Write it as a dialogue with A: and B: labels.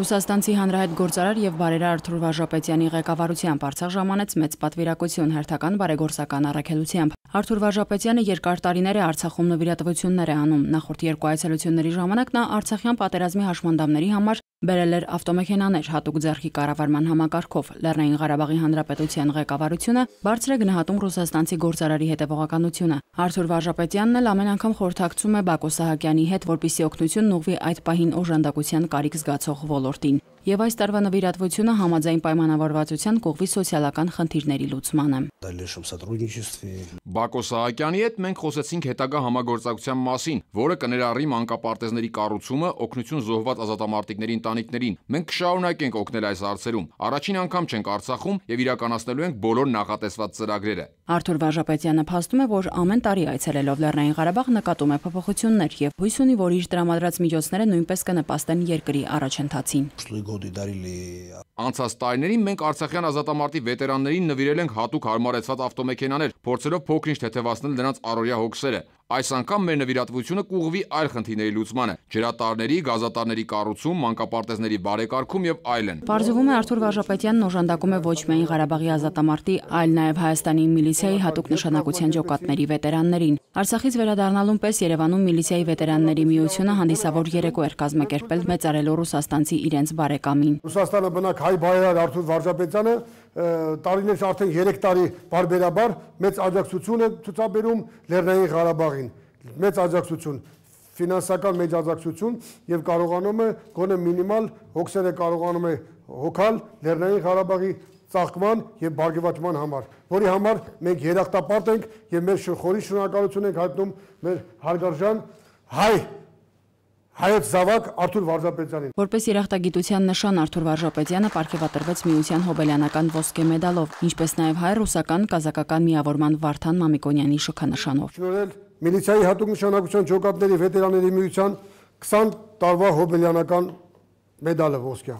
A: Ռուսաստանցի հանրահայտ գործարար եւ բարերար Արթուր Վարժապետյանի ղեկավարությամբ Արցախ ժամանեց մեծ պատվիրակություն հերթական բարեգործական առաքելությամբ։ Արթուր Վարժապետյանը երկար տարիներ է Արցախում նվիրատվություններ է անում։ Նախորդ երկու այցելությունների ժամանակ նա Արցախյան պատերազմի հաշմանդամների համար բերել էր ավտոմեքենաներ հատուկ ձեռքի կառավարման համակարգով։ Լեռնային Ղարաբաղի Հանրապետության ղեկավարությունը բարձր է գնահատում ռուսաստանցի գործարարի հետևողականությունը։ Արթուր Վարժապետյանն էլ ամեն անգամ խորհրդակցում է Բակո Սահակյանի հետ, որպիսի օգնությունն ուղղի այդ պահին օժանդակության կարիք զգացող ոլորտին եւ այս տարվա նվիրատվությունը համաձայն պայմանավորվածության կողմի սոցիալական խնդիրների լուծմանը։
B: Բակո Սահակյանի հետ մենք խոսեցինք հետագա համագործակցության մասին, որը կներառի մանկապարտեզների կառուցումը, օգնություն զոհված ազատամարտիկների ընտանիքներին։ Մենք կշարունակենք օգնել այս հարցերում։ Առաջին անգամ չենք Արցախում եւ իրականացնելու ենք բոլոր նախատեսված ծրագրերը։
A: Արթուր Վարժապետյանը փաստում է, որ ամեն տարի այցելելով Լեռնային Ղարաբաղ նկատում է փոփոխություններ եւ հույս ունի, որ իր տրամադրած միջոցները նույնպես կնպաստեն երկրի առաջընթացին։
B: Անցած տարիներին մենք Արցախյան ազատամարտի վետերաններին նվիրել ենք հատուկ հարմարեցված ավտոմեքենաներ, փորձելով փոքրինչ թեթևացնել նրանց առօրյա հոգսերը։ Այս անգամ մեր նվիրատվությունը կուղղվի այլ խնդիրների լուծմանը՝ ջրատարների, գազատարների կառուցում, մանկապարտեզների բարեկարգում եւ այլն։
A: Պարզվում է Արթուր Վարժապետյանն օժանդակում է ոչ միայն Ղարաբաղի ազատամարտի, այլ նաեւ Հայաստանի միլիցիայի հատուկ նշանակության ջոկատների վետերաններին։ Արցախից վերադառնալուն պես Երևանում միլիցիայի վետերանների միությունը հանդիսավոր երեկո էր կազմակերպել մեծարելով ռուսաստանցի իրենց բարեկամին։
C: Ռուսաստանը բնակ հայ բայրար Արթուր Վարժապետյանը տարիներ արդեն 3 տարի բարբերաբար մեծ աջակցություն է ցուցաբերում Լեռնային Ղարաբաղին։ Մեծ աջակցություն ֆինանսական մեծ աջակցություն եւ կարողանում է գոնե մինիմալ հոգսերը կարողանում է հոգալ Լեռնային Ղարաբաղի ծաղկման եւ բարգեւաճման համար, որի համար մենք երախտապարտ ենք եւ մեր խորի շնորհակալություն ենք հայտնում մեր հարգարժան հայ հայոց զավակ Արթուր Վարժապետյանին։
A: Որպես երախտագիտության նշան Արթուր Վարժապետյանը ապարգևատրվեց Միության հոբելյանական ոսկե մեդալով, ինչպես նաև հայ-ռուսական կազակական միավորման Վարդան Մամիկոնյանի շքանշանով։
C: Շնորհել միլիցիայի հատուկ նշանակության ջոկատների վետերանների միության 20 տարվա հոբելյանական մեդալը ոսկյա։